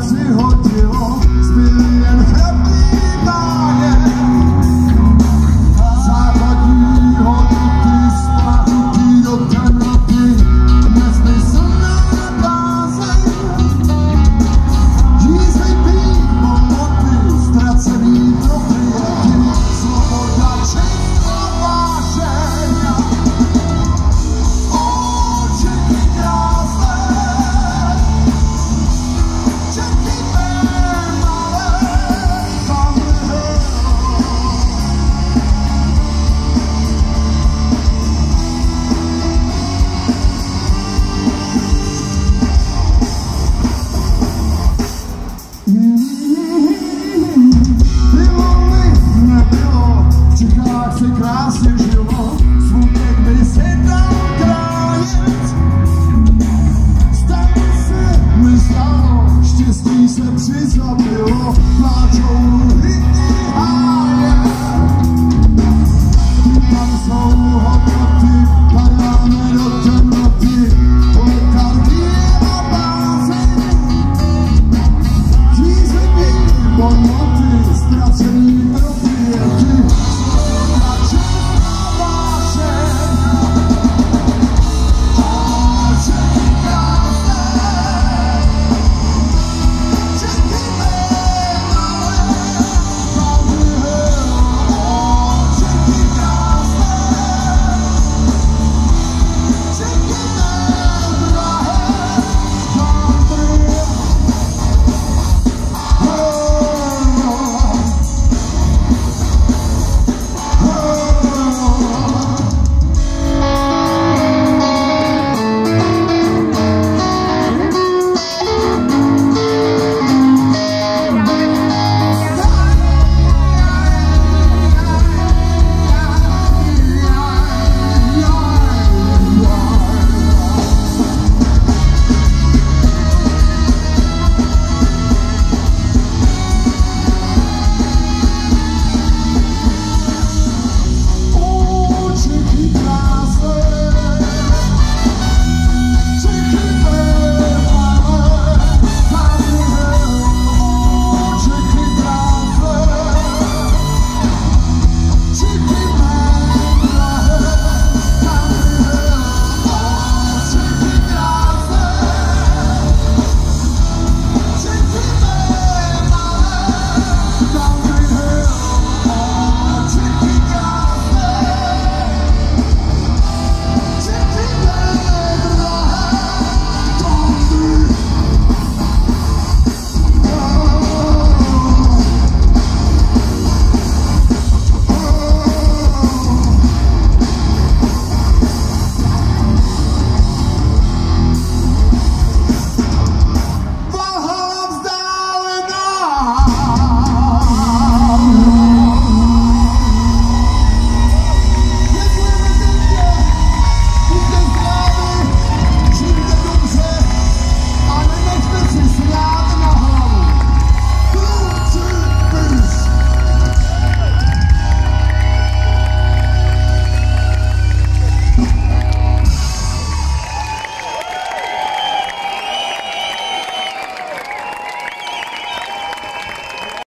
si chodil Jesus escapeu